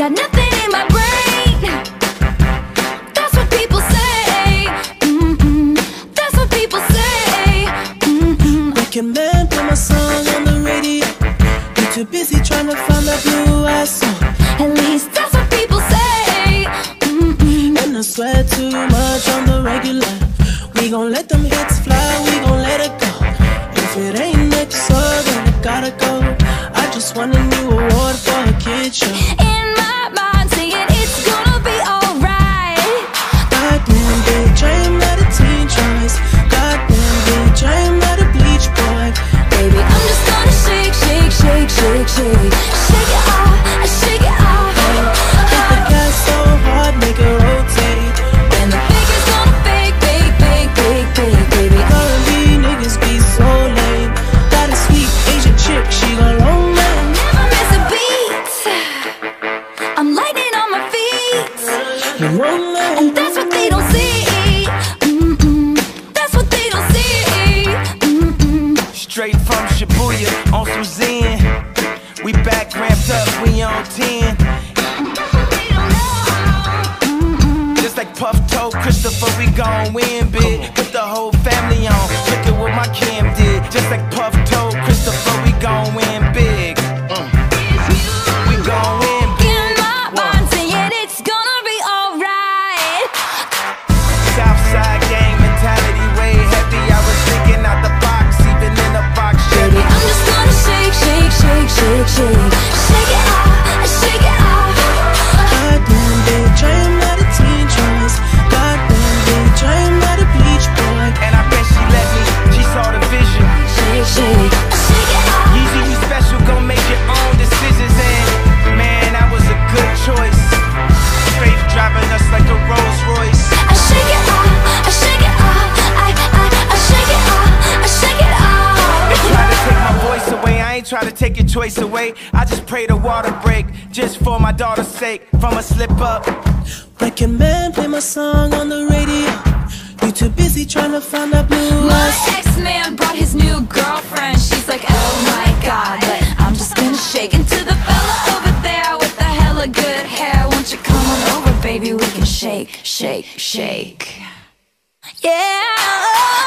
got nothing in my brain. That's what people say. Mm-mm. That's what people say. Mm-mm. Making man put my song on the radio. You too busy trying to find that blue ass song. At least that's what people say. Mm-mm. And I swear too much on the regular. We gon' let them hits fly, we gon' let it go. If it ain't next song, then I gotta go. I just won a new award for a kid show. Shake, it off, shake it off. So hard, make it rotate. And the baker's gonna niggas be so lame. Got a sweet Asian chick, she. Never miss a beat. I'm lightning on my feet. And that's what they don't see. That's what they don't see. Straight from Shibuya on some Zen. We back ramped up, we on 10. They don't know. Just like Puff told Christopher, we gon' win big. Put the whole family on. Look at what my Kim did. Just like Puff told Christopher, we gon' win try to take your choice away. I just pray the water break, just for my daughter's sake. From a slip up. Breaking man, play my song on the radio. You too busy trying to find that blue My ex-man brought his new girlfriend. She's like, oh my god, but I'm just gonna shake into the fella over there with the hella good hair. Won't you come on over, baby? We can shake, shake, shake. Yeah.